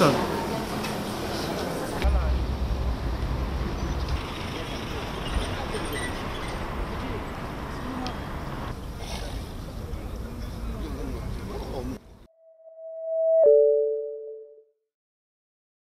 Tabii.